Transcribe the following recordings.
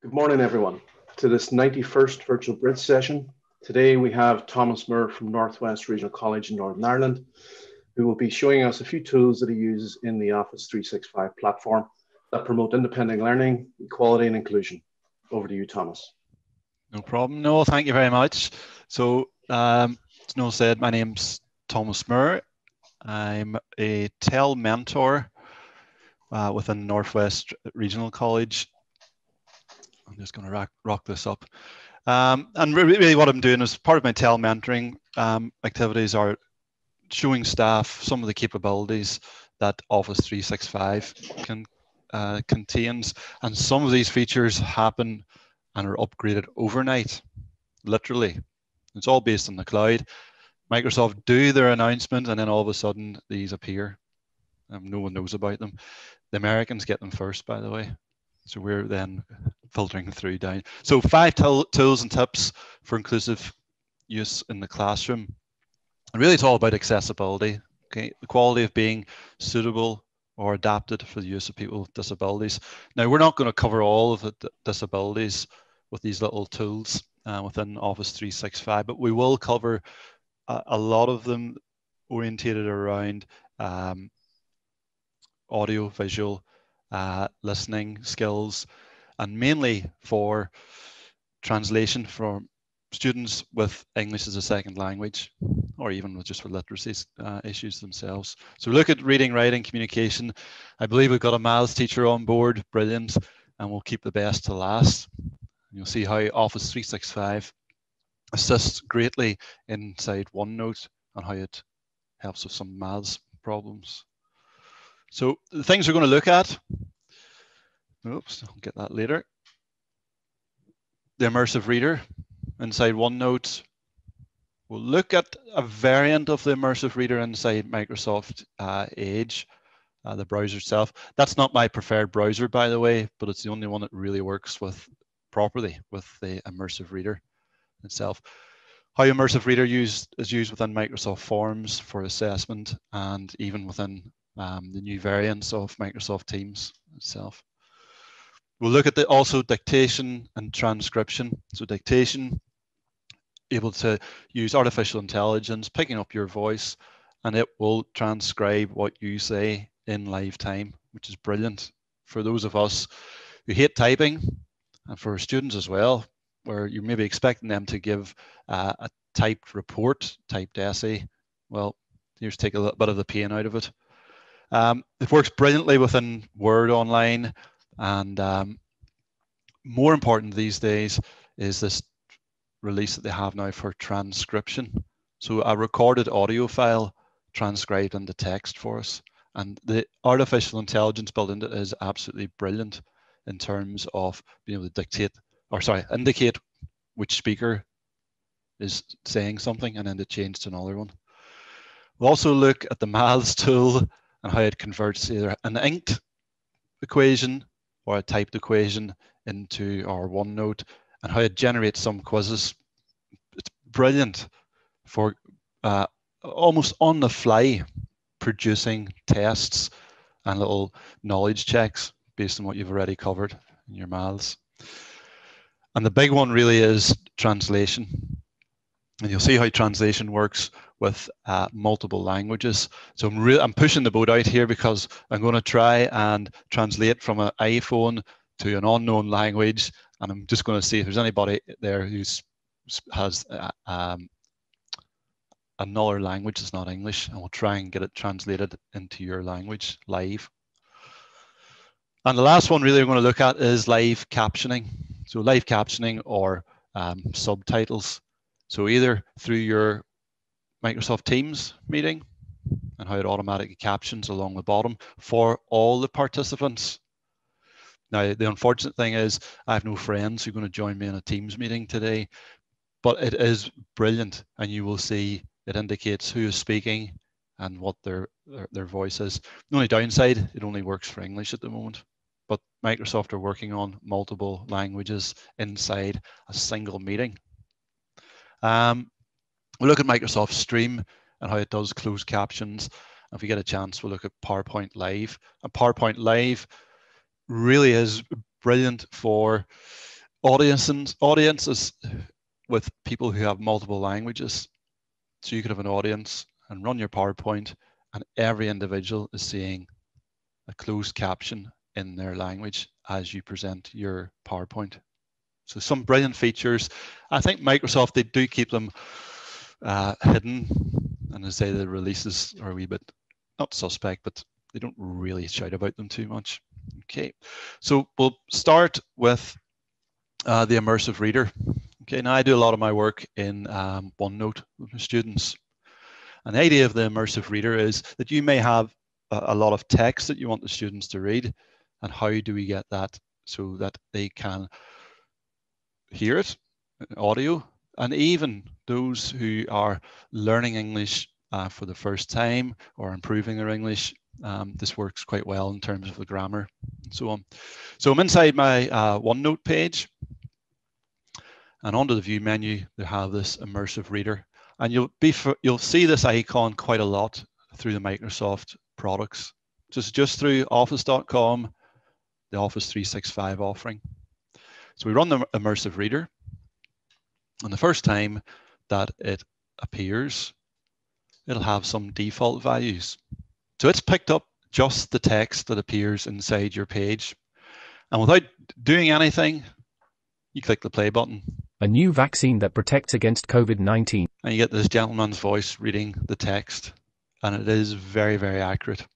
Good morning, everyone, to this 91st Virtual Bridge session. Today we have Thomas Moore from Northwest Regional College in Northern Ireland, who will be showing us a few tools that he uses in the Office 365 platform that promote independent learning, equality and inclusion. Over to you, Thomas. No problem. No, thank you very much. So, um, as Noel said, my name's Thomas Moore. I'm a TEL mentor uh, within Northwest Regional College I'm just going to rock, rock this up. Um, and really what I'm doing is part of my TEL mentoring um, activities are showing staff some of the capabilities that Office 365 can uh, contains. And some of these features happen and are upgraded overnight, literally. It's all based on the cloud. Microsoft do their announcement and then all of a sudden these appear. Um, no one knows about them. The Americans get them first, by the way. So we're then filtering through down. So five tools and tips for inclusive use in the classroom. And really it's all about accessibility, okay? The quality of being suitable or adapted for the use of people with disabilities. Now we're not going to cover all of the disabilities with these little tools uh, within Office 365, but we will cover a, a lot of them orientated around um, audio, visual, uh, listening skills, and mainly for translation for students with English as a second language, or even just for literacy uh, issues themselves. So look at reading, writing, communication. I believe we've got a maths teacher on board, brilliant, and we'll keep the best to last. You'll see how Office 365 assists greatly inside OneNote and how it helps with some maths problems. So the things we're going to look at, oops, I'll get that later. The immersive reader inside OneNote. We'll look at a variant of the immersive reader inside Microsoft uh, Edge, uh, the browser itself. That's not my preferred browser, by the way, but it's the only one that really works with properly with the immersive reader itself. How immersive reader used is used within Microsoft Forms for assessment and even within um, the new variants of Microsoft Teams itself. We'll look at the also dictation and transcription. So dictation, able to use artificial intelligence, picking up your voice, and it will transcribe what you say in live time, which is brilliant for those of us who hate typing and for students as well, where you may be expecting them to give uh, a typed report, typed essay. Well, here's take a little bit of the pain out of it. Um, it works brilliantly within Word Online, and um, more important these days is this release that they have now for transcription. So a recorded audio file transcribed into text for us. And the artificial intelligence built into it is absolutely brilliant in terms of being able to dictate, or sorry, indicate which speaker is saying something and then to change to another one. We'll also look at the maths tool and how it converts either an inked equation or a typed equation into our OneNote and how it generates some quizzes. It's brilliant for uh, almost on the fly producing tests and little knowledge checks based on what you've already covered in your maths. And the big one really is translation. And you'll see how translation works with uh, multiple languages. So I'm really I'm pushing the boat out here because I'm going to try and translate from an iPhone to an unknown language, and I'm just going to see if there's anybody there who's has uh, um, another language that's not English, and we'll try and get it translated into your language live. And the last one really we're going to look at is live captioning. So live captioning or um, subtitles. So either through your Microsoft Teams meeting and how it automatically captions along the bottom for all the participants. Now, the unfortunate thing is I have no friends who are going to join me in a Teams meeting today, but it is brilliant and you will see it indicates who is speaking and what their, their, their voice is. The only downside, it only works for English at the moment, but Microsoft are working on multiple languages inside a single meeting. Um, We'll look at Microsoft Stream and how it does closed captions. If we get a chance, we'll look at PowerPoint Live. And PowerPoint Live really is brilliant for audiences, audiences with people who have multiple languages. So you could have an audience and run your PowerPoint, and every individual is seeing a closed caption in their language as you present your PowerPoint. So some brilliant features. I think Microsoft, they do keep them uh, hidden. And I say the releases are a wee bit, not suspect, but they don't really shout about them too much. Okay, so we'll start with uh, the immersive reader. Okay, now I do a lot of my work in um, OneNote with my students. And the idea of the immersive reader is that you may have a, a lot of text that you want the students to read, and how do we get that so that they can hear it, audio, and even those who are learning English uh, for the first time or improving their English, um, this works quite well in terms of the grammar and so on. So I'm inside my uh, OneNote page, and under the view menu, they have this immersive reader. And you'll be you'll see this icon quite a lot through the Microsoft products. Just just through Office.com, the Office 365 offering. So we run the immersive reader. And the first time that it appears, it'll have some default values. So it's picked up just the text that appears inside your page. And without doing anything, you click the play button. A new vaccine that protects against COVID 19. And you get this gentleman's voice reading the text. And it is very, very accurate.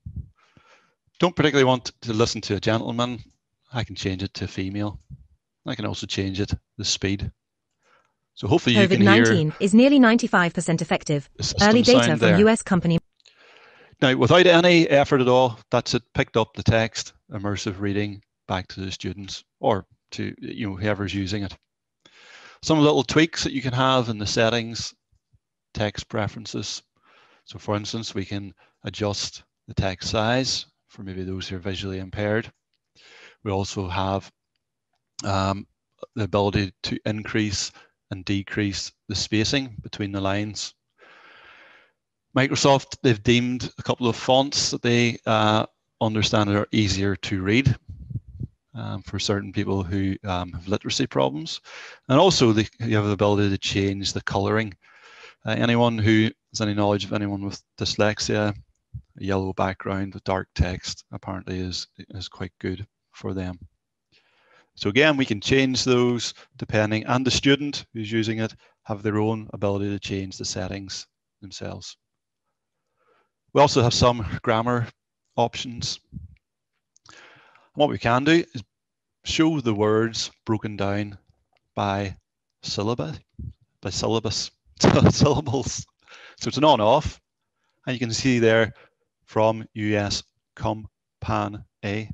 Don't particularly want to listen to a gentleman. I can change it to female. I can also change it, the speed. So hopefully you can hear. COVID-19 is nearly 95% effective. Early data from there. US company. Now, without any effort at all, that's it picked up the text, immersive reading back to the students or to you know whoever's using it. Some little tweaks that you can have in the settings, text preferences. So for instance, we can adjust the text size for maybe those who are visually impaired. We also have um, the ability to increase and decrease the spacing between the lines. Microsoft, they've deemed a couple of fonts that they uh, understand are easier to read um, for certain people who um, have literacy problems. And also you have the ability to change the coloring. Uh, anyone who has any knowledge of anyone with dyslexia, a yellow background with dark text apparently is, is quite good for them. So again, we can change those depending, and the student who's using it have their own ability to change the settings themselves. We also have some grammar options. What we can do is show the words broken down by syllabus, by syllabus, syllables. So it's an on-off, and you can see there from US come pan a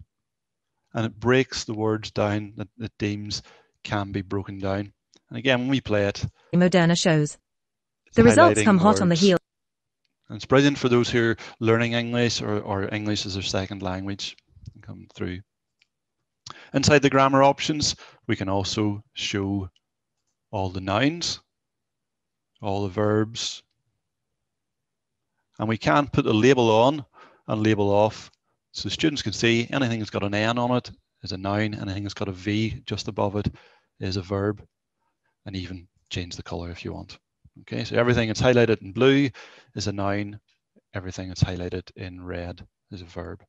and it breaks the words down that it deems can be broken down. And again, when we play it, Moderna shows. The results come hot on the words. heels. And it's brilliant for those who are learning English or, or English as their second language come through. Inside the grammar options, we can also show all the nouns, all the verbs, and we can put a label on and label off so students can see anything that's got an N on it is a noun, anything that's got a V just above it is a verb, and even change the color if you want. Okay, so everything that's highlighted in blue is a noun, everything that's highlighted in red is a verb.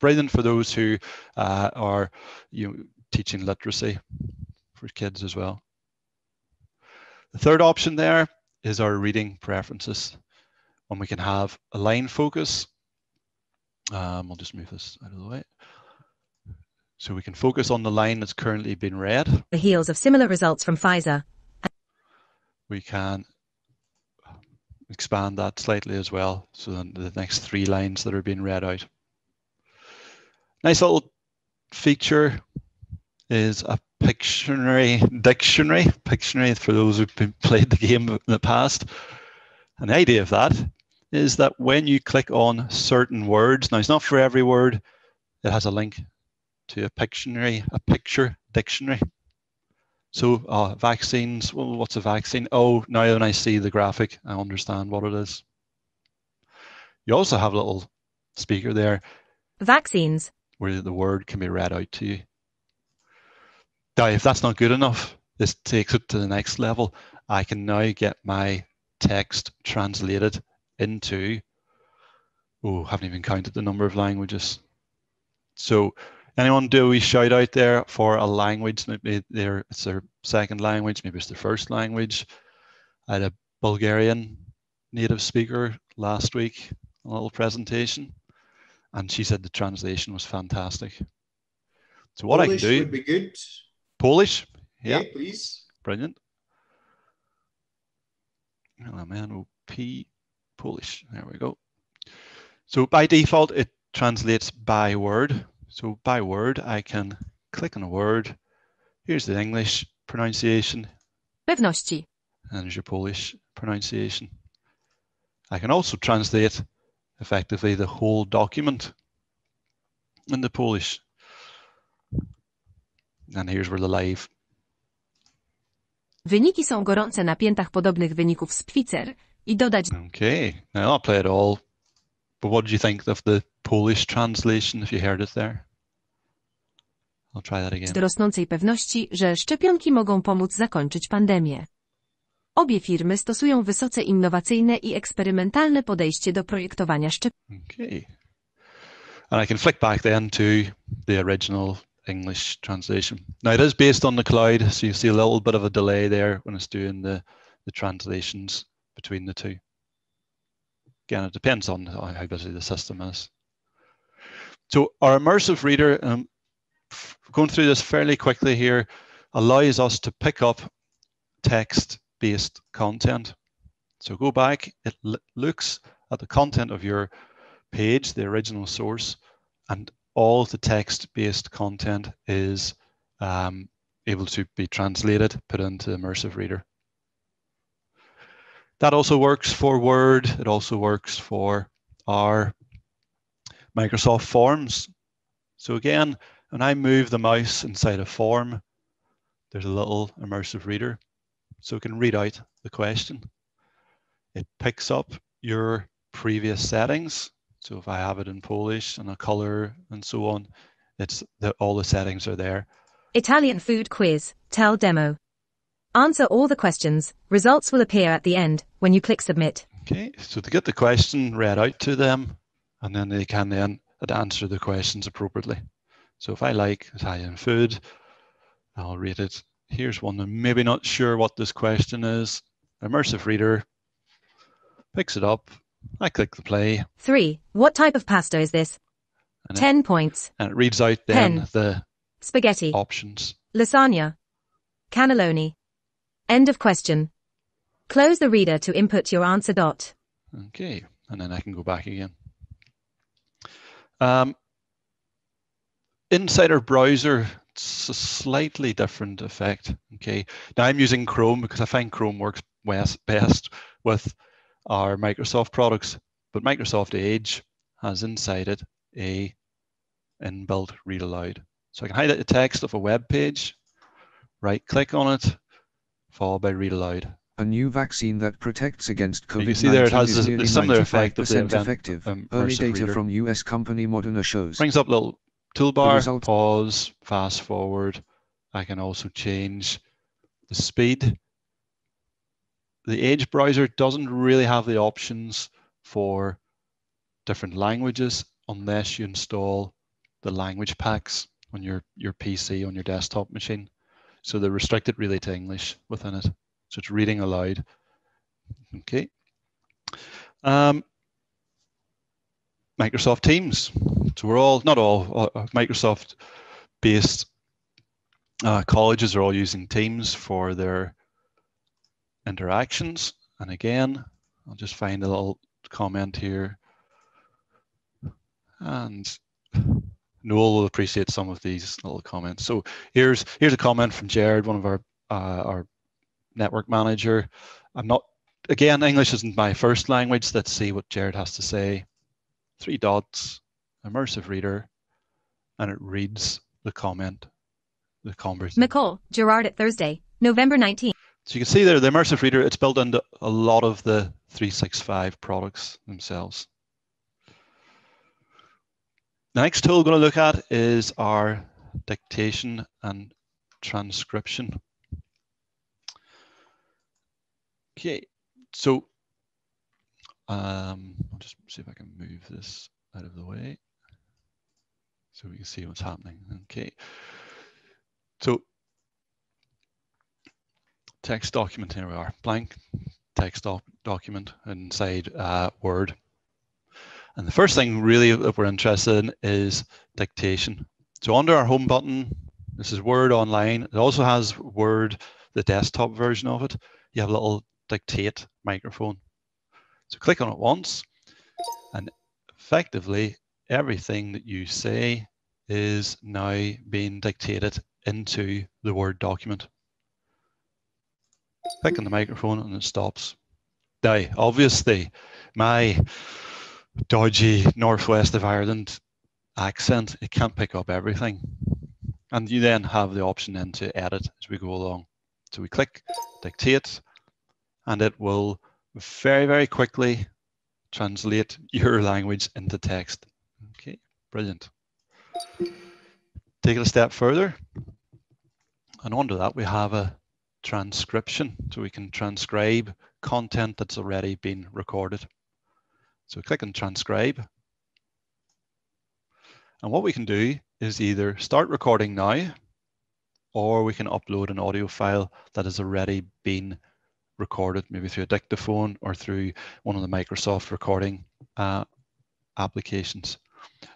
Brilliant for those who uh, are you know, teaching literacy for kids as well. The third option there is our reading preferences. When we can have a line focus, um, I'll just move this out of the way. So we can focus on the line that's currently been read. The heels of similar results from Pfizer. We can expand that slightly as well. So then the next three lines that are being read out. Nice little feature is a Pictionary dictionary. Pictionary for those who've been, played the game in the past. And the idea of that is that when you click on certain words, now it's not for every word, it has a link to a Pictionary, a picture dictionary. So uh, vaccines, well, what's a vaccine? Oh, now when I see the graphic, I understand what it is. You also have a little speaker there Vaccines. where the word can be read out to you. now, if that's not good enough, this takes it to the next level. I can now get my text translated into, oh, haven't even counted the number of languages. So anyone do we shout out there for a language? Maybe their, it's their second language, maybe it's their first language. I had a Bulgarian native speaker last week, a little presentation, and she said the translation was fantastic. So what Polish I can do would be good. Polish, yeah, Yeah, please. brilliant. LMN P Polish. There we go. So by default, it translates by word. So by word, I can click on a word. Here's the English pronunciation, Pewności. and there's your Polish pronunciation. I can also translate effectively the whole document in the Polish. And here's where the live Wyniki są gorące na piętach podobnych wyników z Pfizer. I dodać Okay, now I'll play it all. But what did you think of the Polish translation if you heard it there? I'll try that again. do rosnącej pewności, że szczepionki mogą pomóc zakończyć pandemię. Obie firmy stosują wysoce innowacyjne i eksperymentalne podejście do projektowania szczepionek. Okay. And I can flick back then to the original English translation. Now it is based on the cloud, so you see a little bit of a delay there when it's doing the, the translations between the two. Again, it depends on how busy the system is. So our immersive reader, um, going through this fairly quickly here, allows us to pick up text-based content. So go back, it looks at the content of your page, the original source, and all the text-based content is um, able to be translated, put into Immersive Reader. That also works for Word. It also works for our Microsoft Forms. So again, when I move the mouse inside a form, there's a little Immersive Reader. So it can read out the question. It picks up your previous settings. So if I have it in Polish and a color and so on, it's the, all the settings are there. Italian food quiz, TEL demo. Answer all the questions. Results will appear at the end when you click submit. Okay, so to get the question read out to them, and then they can then answer the questions appropriately. So if I like Italian food, I'll read it. Here's one I'm maybe not sure what this question is. Immersive reader picks it up. I click the play, 3. What type of pasta is this? And it- 10 points. and it reads out then Penne. the Spaghetti. options. Lasagna. Cannelloni. End of question. Close the reader to input your answer dot. Okay, and then I can go back again. Um, inside our browser, it's a slightly different effect. Okay, now I'm using Chrome because I find Chrome works best with our Microsoft products, but Microsoft Edge has inside it a inbuilt read aloud. So I can highlight the text of a web page, right click on it, followed by read aloud. A new vaccine that protects against COVID-19 see there it has is a- similar effect of the 95% event, effective. um, Early data reader. from US company Moderna shows. brings up a little toolbar, pause, fast forward. I can also change the speed. The Edge browser doesn't really have the options for different languages unless you install the language packs on your, your PC, on your desktop machine. So they're restricted really to English within it. So it's reading aloud. Okay. Um, Microsoft Teams. So we're all, not all, uh, Microsoft based uh, colleges are all using Teams for their interactions. And again, I'll just find a little comment here. And Noel will appreciate some of these little comments. So here's here's a comment from Jared, one of our uh, our network manager. I'm not again English isn't my first language. Let's see what Jared has to say. Three dots, immersive reader, and it reads the comment, the conversation. Nicole Gerard at Thursday, November 19th. So you can see there, the immersive reader, it's built into a lot of the 365 products themselves. The next tool we're going to look at is our dictation and transcription. Okay, so um, I'll just see if I can move this out of the way so we can see what's happening. Okay, so text document, here we are, blank text doc document inside uh, Word. And the first thing really that we're interested in is dictation. So under our home button, this is Word Online. It also has Word, the desktop version of it. You have a little dictate microphone. So click on it once and effectively everything that you say is now being dictated into the Word document. Click on the microphone and it stops. Now, obviously, my dodgy northwest of Ireland accent, it can't pick up everything. And you then have the option then to edit as we go along. So we click dictate and it will very, very quickly translate your language into text. Okay, brilliant. Take it a step further. And under that, we have a transcription. So we can transcribe content that's already been recorded. So click on transcribe. And what we can do is either start recording now, or we can upload an audio file that has already been recorded, maybe through a dictaphone or through one of the Microsoft recording uh, applications.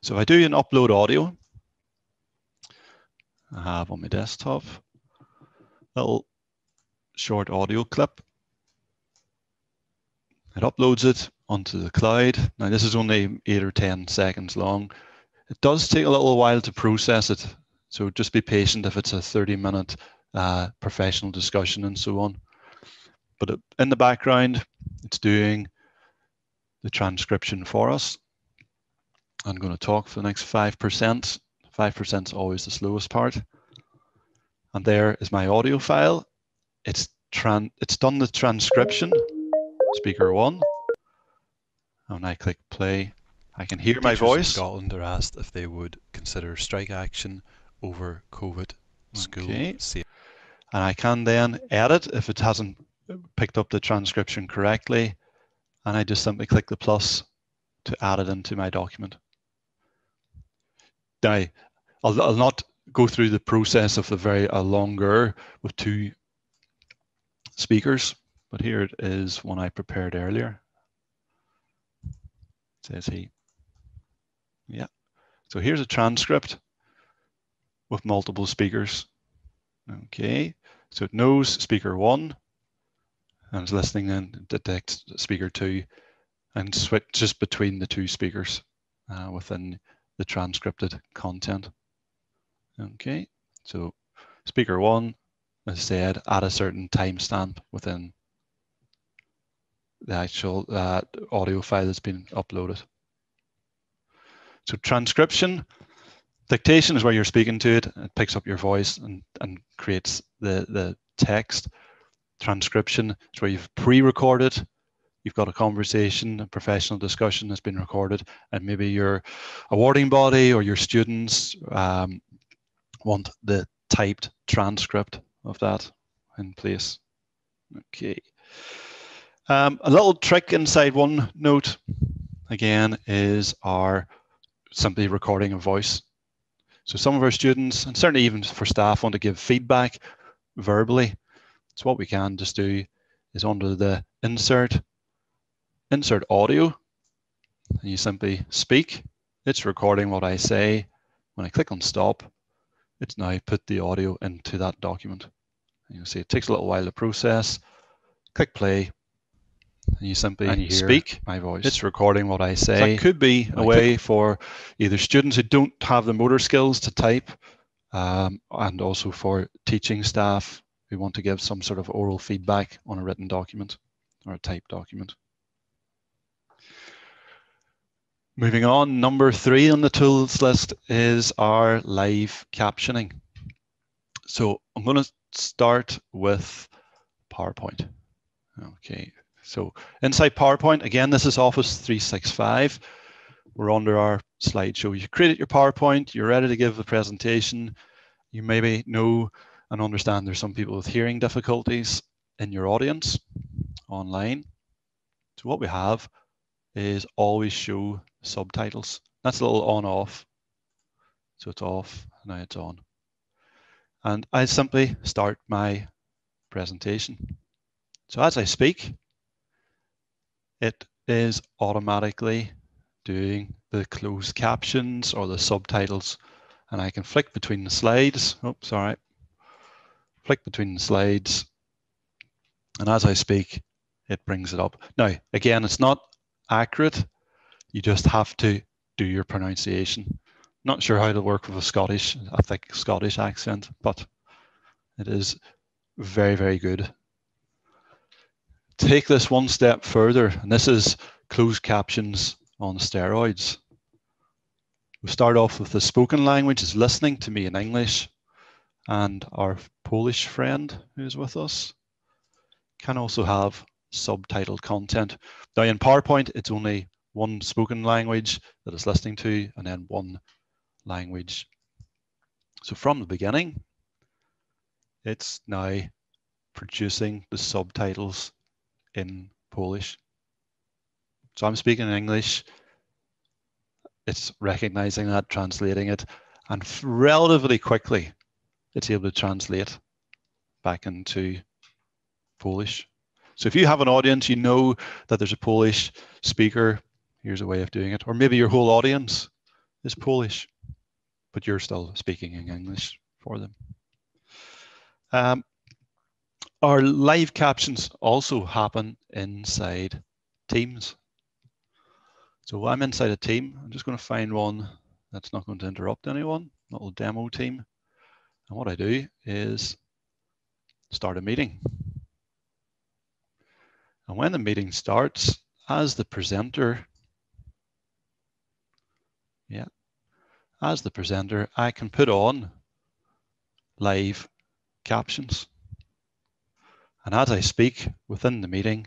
So if I do an upload audio, I have on my desktop, little short audio clip. It uploads it onto the cloud. Now this is only eight or 10 seconds long. It does take a little while to process it. So just be patient if it's a 30 minute uh, professional discussion and so on. But in the background, it's doing the transcription for us. I'm going to talk for the next 5%. 5% is always the slowest part. And there is my audio file. It's tran it's done the transcription, speaker one. And I click play. I can hear my voice. Scotland are asked if they would consider strike action over COVID school. Okay. And I can then edit if it hasn't picked up the transcription correctly. And I just simply click the plus to add it into my document. Now, I'll, I'll not go through the process of the very uh, longer with two speakers, but here it is one I prepared earlier. Says he. Yeah. So here's a transcript with multiple speakers. Okay. So it knows speaker one and it's listening then detects speaker two and switches between the two speakers uh, within the transcripted content. Okay. So speaker one as said, at a certain timestamp within the actual uh, audio file that's been uploaded. So transcription, dictation is where you're speaking to it. It picks up your voice and, and creates the, the text. Transcription is where you've pre-recorded, you've got a conversation, a professional discussion that's been recorded, and maybe your awarding body or your students um, want the typed transcript of that in place. Okay. Um, a little trick inside OneNote, again, is our simply recording a voice. So some of our students, and certainly even for staff, want to give feedback verbally. So what we can just do is under the insert, insert audio, and you simply speak. It's recording what I say. When I click on stop, it's now put the audio into that document. You'll see it takes a little while to process. Click play, you simply and you speak my voice. It's recording what I say. So that could be a way for either students who don't have the motor skills to type, um, and also for teaching staff who want to give some sort of oral feedback on a written document or a typed document. Moving on, number three on the tools list is our live captioning. So I'm going to start with PowerPoint. Okay, so inside PowerPoint, again, this is Office 365. We're under our slideshow. You created your PowerPoint, you're ready to give the presentation. You maybe know and understand there's some people with hearing difficulties in your audience online. So what we have is always show subtitles. That's a little on off. So it's off, now it's on. And I simply start my presentation. So as I speak, it is automatically doing the closed captions or the subtitles. And I can flick between the slides. Oh, sorry. Flick between the slides. And as I speak, it brings it up. Now, again, it's not accurate. You just have to do your pronunciation. Not sure how to work with a Scottish, I think Scottish accent, but it is very, very good. Take this one step further, and this is closed captions on steroids. We start off with the spoken language is listening to me in English, and our Polish friend who's with us can also have subtitled content. Now in PowerPoint, it's only one spoken language that it's listening to, and then one language. So from the beginning, it's now producing the subtitles in Polish. So I'm speaking in English, it's recognizing that, translating it, and relatively quickly, it's able to translate back into Polish. So if you have an audience, you know that there's a Polish speaker, here's a way of doing it. Or maybe your whole audience is Polish, but you're still speaking in English for them. Um, our live captions also happen inside Teams. So I'm inside a team. I'm just going to find one that's not going to interrupt anyone, a little demo team. And what I do is start a meeting. And when the meeting starts, as the presenter, yeah, as the presenter, I can put on live captions. And as I speak within the meeting,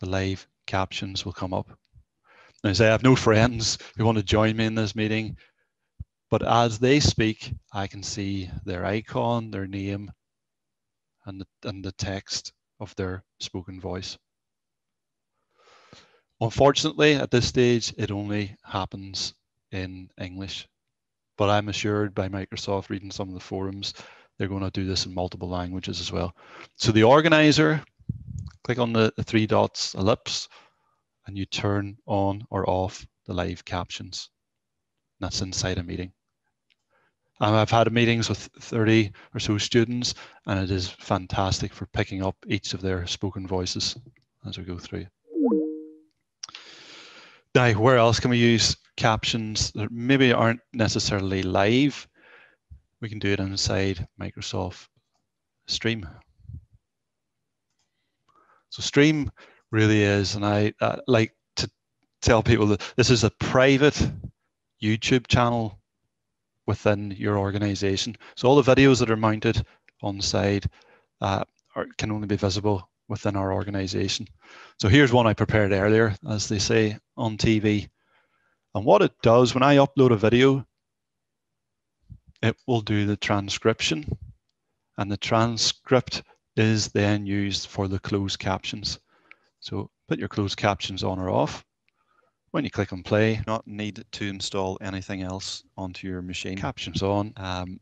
the live captions will come up. And I say I have no friends who want to join me in this meeting, but as they speak, I can see their icon, their name, and the, and the text of their spoken voice. Unfortunately, at this stage, it only happens in English, but I'm assured by Microsoft reading some of the forums they're going to do this in multiple languages as well. So the organizer, click on the, the three dots ellipse, and you turn on or off the live captions. That's inside a meeting. I've had meetings with 30 or so students, and it is fantastic for picking up each of their spoken voices as we go through. Now, where else can we use captions that maybe aren't necessarily live, we can do it inside Microsoft Stream. So Stream really is, and I uh, like to tell people that this is a private YouTube channel within your organization. So all the videos that are mounted on side uh, are, can only be visible within our organization. So here's one I prepared earlier, as they say on TV. And what it does when I upload a video, it will do the transcription and the transcript is then used for the closed captions. So put your closed captions on or off. When you click on play, not need to install anything else onto your machine. Captions on. Um,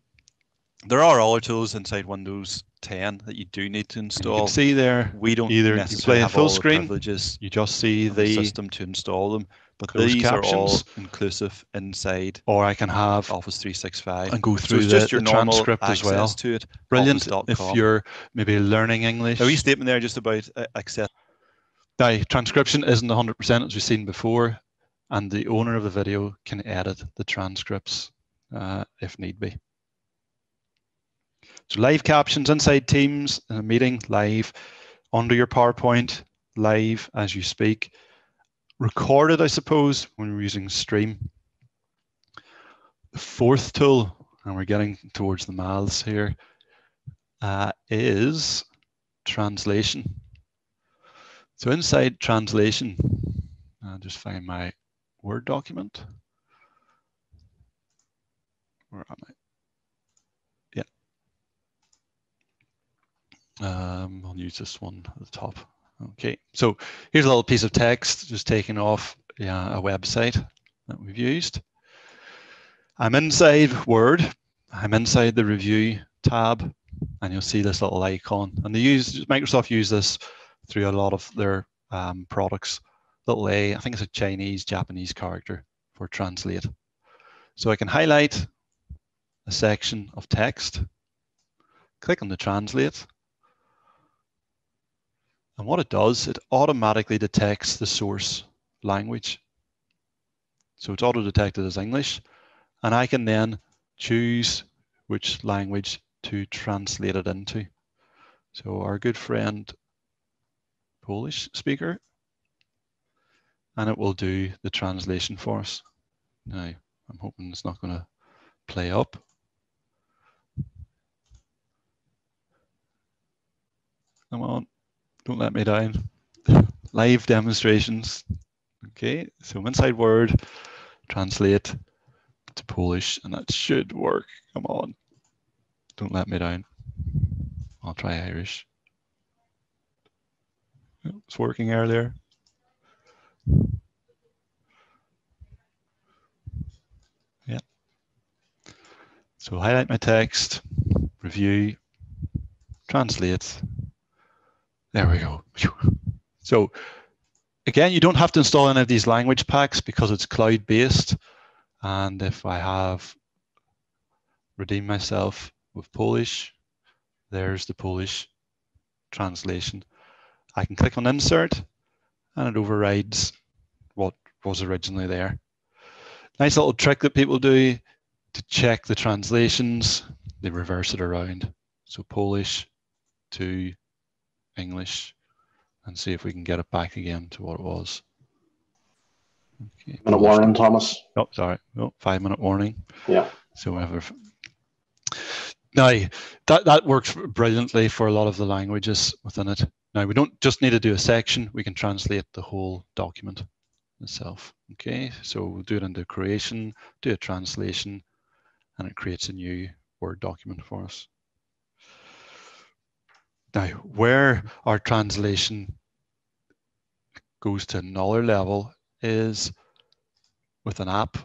there are other tools inside Windows 10 that you do need to install. You can see there, we don't either you play a full screen, you just see the, the system to install them. But these these captions. are all inclusive inside or I can have Office 365 and go through it's the, just your the transcript as well. to it. Brilliant if you're maybe learning English. A wee statement there just about uh, access. Now, transcription isn't 100% as we've seen before, and the owner of the video can edit the transcripts uh, if need be. So live captions inside Teams in a meeting, live, under your PowerPoint, live as you speak. Recorded, I suppose, when we're using Stream. The fourth tool, and we're getting towards the mouths here, uh, is translation. So inside translation, I'll just find my Word document. Where am I? Yeah. Um, I'll use this one at the top. Okay, so here's a little piece of text just taken off yeah, a website that we've used. I'm inside Word. I'm inside the Review tab, and you'll see this little icon. And they use Microsoft use this through a lot of their um, products. Little A, I think it's a Chinese, Japanese character for translate. So I can highlight a section of text, click on the translate, and what it does, it automatically detects the source language. So it's auto detected as English, and I can then choose which language to translate it into. So our good friend Polish speaker, and it will do the translation for us. Now, I'm hoping it's not going to play up. Come on. Don't let me down. Live demonstrations. Okay, so inside Word, translate to Polish, and that should work. Come on. Don't let me down. I'll try Irish. Oh, it's working earlier. Yeah. So highlight my text, review, translate, there we go. So again, you don't have to install any of these language packs because it's cloud-based. And if I have redeemed myself with Polish, there's the Polish translation. I can click on insert and it overrides what was originally there. Nice little trick that people do to check the translations, they reverse it around. So Polish to English and see if we can get it back again to what it was. Okay. Minute warning, Thomas. Oh, sorry. Oh, five minute warning. Yeah. So whatever. Now that that works brilliantly for a lot of the languages within it. Now we don't just need to do a section; we can translate the whole document itself. Okay, so we'll do it into Croatian, do a translation, and it creates a new Word document for us. Now, where our translation goes to another level is with an app.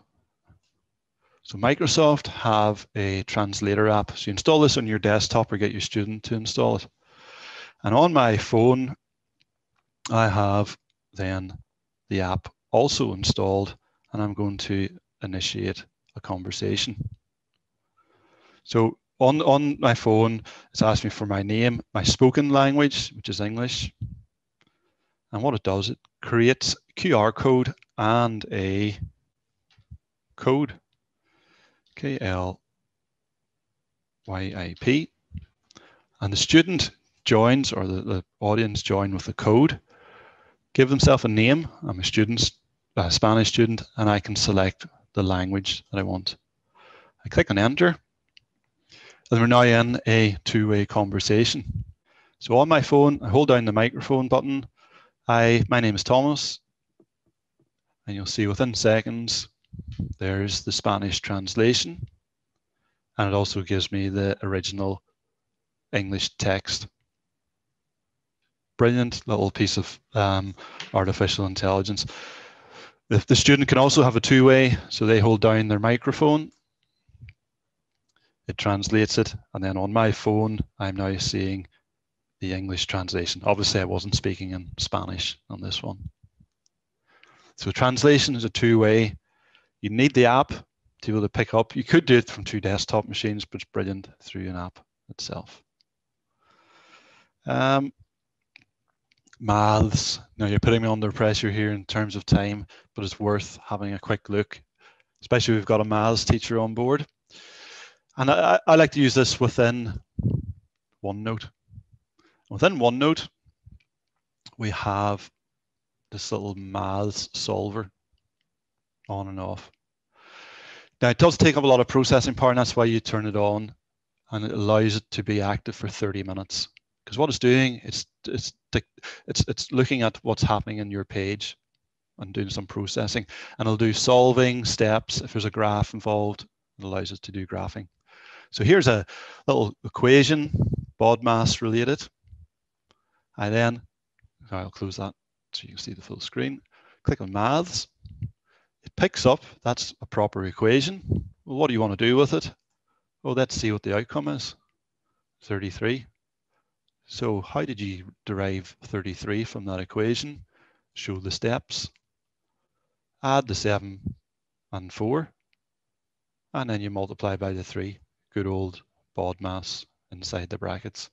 So Microsoft have a translator app. So you install this on your desktop or get your student to install it. And on my phone, I have then the app also installed and I'm going to initiate a conversation. So on, on my phone, it's asked me for my name, my spoken language, which is English. And what it does, it creates QR code and a code, K-L-Y-I-P. And the student joins, or the, the audience join with the code, give themselves a name. I'm a student, a Spanish student, and I can select the language that I want. I click on enter and we're now in a two-way conversation. So on my phone, I hold down the microphone button. Hi, my name is Thomas. And you'll see within seconds, there's the Spanish translation. And it also gives me the original English text. Brilliant little piece of um, artificial intelligence. The, the student can also have a two-way, so they hold down their microphone it translates it, and then on my phone, I'm now seeing the English translation. Obviously, I wasn't speaking in Spanish on this one. So translation is a two-way. You need the app to be able to pick up. You could do it from two desktop machines, but it's brilliant through an app itself. Um, maths. Now you're putting me under pressure here in terms of time, but it's worth having a quick look, especially we've got a maths teacher on board. And I, I like to use this within um, OneNote. Within OneNote, we have this little maths solver on and off. Now it does take up a lot of processing power and that's why you turn it on and it allows it to be active for 30 minutes. Because what it's doing, it's, it's, it's, it's looking at what's happening in your page and doing some processing and it'll do solving steps. If there's a graph involved, it allows us to do graphing. So here's a little equation, BODMAS related. I then, I'll close that so you can see the full screen. Click on maths. It picks up, that's a proper equation. Well, what do you want to do with it? Well, let's see what the outcome is. 33. So how did you derive 33 from that equation? Show the steps. Add the 7 and 4. And then you multiply by the 3. Good old BODMAS inside the brackets.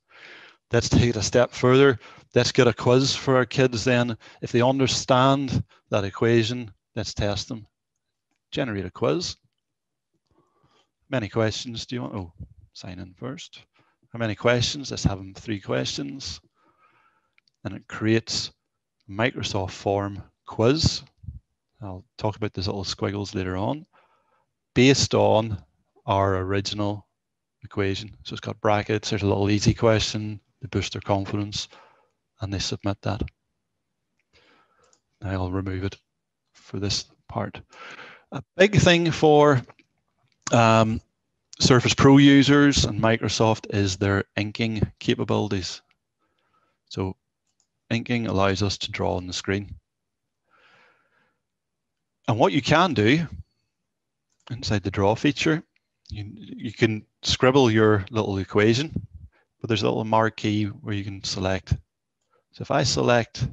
Let's take it a step further. Let's get a quiz for our kids then. If they understand that equation, let's test them. Generate a quiz. Many questions do you want? Oh, sign in first. How many questions? Let's have them three questions. And it creates Microsoft form quiz. I'll talk about these little squiggles later on. Based on our original equation. So it's got brackets, there's a little easy question, they boost their confidence, and they submit that. Now I'll remove it for this part. A big thing for um, Surface Pro users and Microsoft is their inking capabilities. So inking allows us to draw on the screen. And what you can do inside the draw feature, you, you can scribble your little equation, but there's a little marquee where you can select. So if I select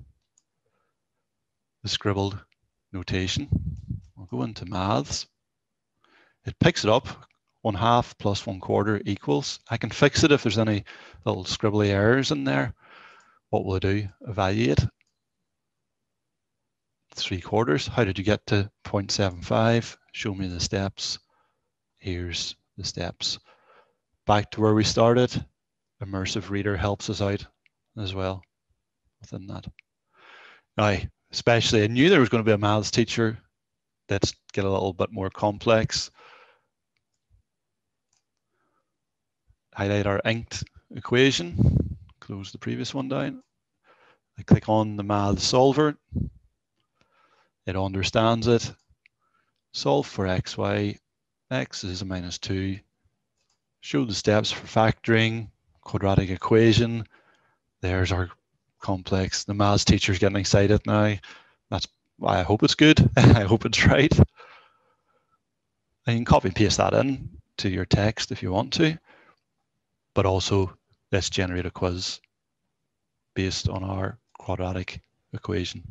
the scribbled notation, I'll go into maths. It picks it up, one half plus one quarter equals. I can fix it if there's any little scribbly errors in there. What will I do? Evaluate. Three quarters. How did you get to 0.75? Show me the steps. Here's the steps. Back to where we started. Immersive Reader helps us out as well within that. Now, especially I knew there was going to be a maths teacher. Let's get a little bit more complex. Highlight our inked equation, close the previous one down. I click on the math solver. It understands it. Solve for x, y. x is a minus 2. Show the steps for factoring, quadratic equation. There's our complex. The maths teacher's getting excited now. That's why I hope it's good. I hope it's right. And you can copy and paste that in to your text if you want to, but also let's generate a quiz based on our quadratic equation.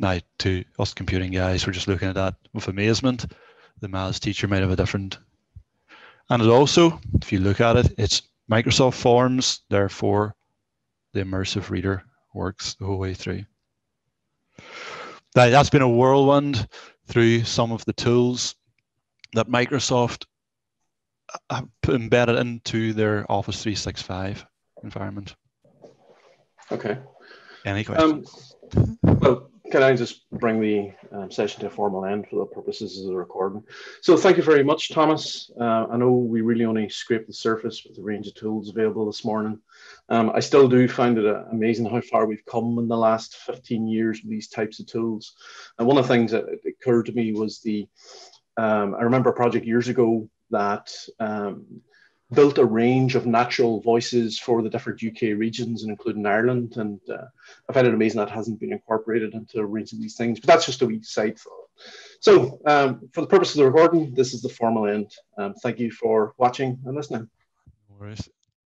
Now, to us computing guys, we're just looking at that with amazement. The maths teacher might have a different. And it also, if you look at it, it's Microsoft Forms, therefore the immersive reader works the whole way through. Now, that's been a whirlwind through some of the tools that Microsoft have embedded into their Office 365 environment. Okay. Any questions? Um, well, can I just bring the um, session to a formal end for the purposes of the recording? So thank you very much, Thomas. Uh, I know we really only scraped the surface with the range of tools available this morning. Um, I still do find it uh, amazing how far we've come in the last 15 years with these types of tools. And one of the things that occurred to me was the, um, I remember a project years ago that um, built a range of natural voices for the different UK regions and including Ireland. And uh, I find it amazing that hasn't been incorporated into a range of these things, but that's just a wee side thought. So um, for the purpose of the recording, this is the formal end. Um, thank you for watching and listening. No.